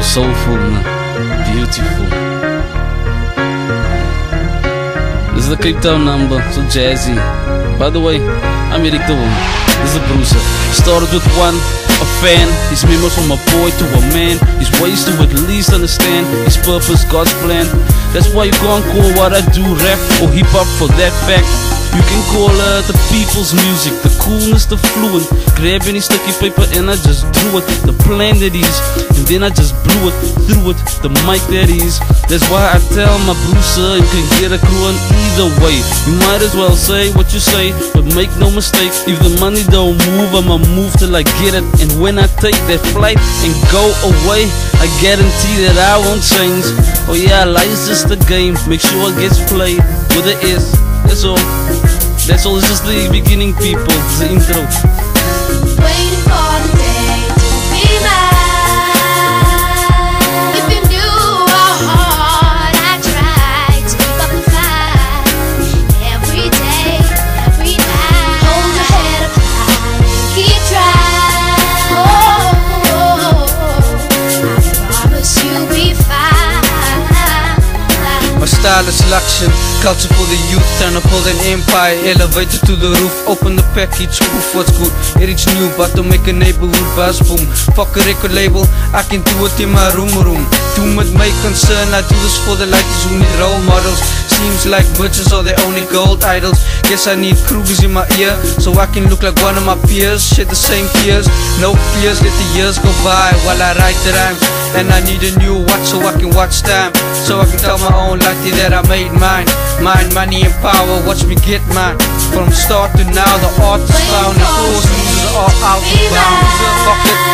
So soulful. Beautiful. This is the Town number, so jazzy. By the way, I'm Eric de Wong. This is a bruiser. Started with one, a fan. His memos from a boy to a man. His ways to at least understand his purpose, God's plan. That's why you can't call what I do rap or hip hop for that fact. You can call it the people's music, the coolness, the fluent. Grab any sticky paper and I just drew it. The plan that is, and then I just blew it through it. The mic that is. That's why I tell my bruiser you can get a crew in either way. You might as well say what you say, but make no mistake. If the money don't move, I'ma move till I get it. And when I take that flight and go away, I guarantee that I won't change. Oh yeah, life's just a game. Make sure it gets played with an S. All. That's all. It's just the beginning, people. The intro. Is luxury, culture for the youth, trying to build an empire, elevated to the roof, open the package, proof what's good. Eric's new, but to make a neighborhood buzz boom. Fuck a record label, I can do it in my room room. With my concern, I do this for the ladies who need role models. Seems like bitches are their only gold idols. Guess I need Krugers in my ear, so I can look like one of my peers. Shed the same tears, no fears, let the years go by while I write the rhymes. And I need a new watch so I can watch time. So I can tell my own lighty that I made mine. Mine, money and power, watch me get mine. From start to now the art is found. And forces are out. Of bounds Fuck it,